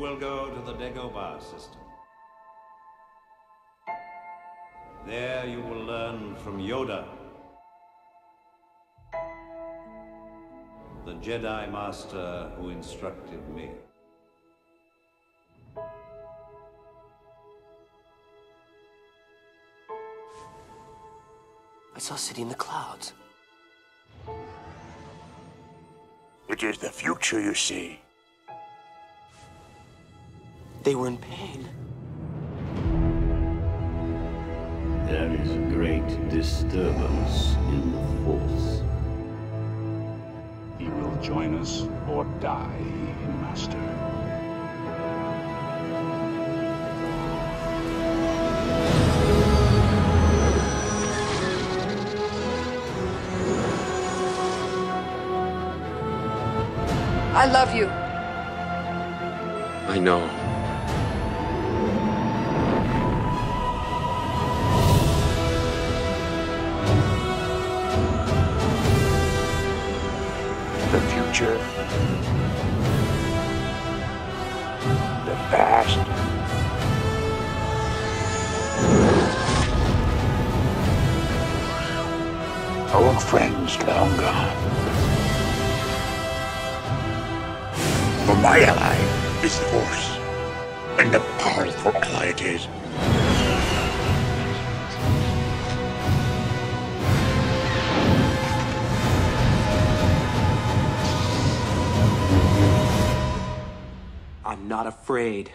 will go to the Dagobah system. There you will learn from Yoda, the Jedi Master who instructed me. I saw a city in the clouds. It is the future you see. They were in pain. There is a great disturbance in the Force. He will join us or die, Master. I love you. I know. The future. The past. Old friends long gone. For my ally is the Force, and a powerful ally it is. I'm not afraid.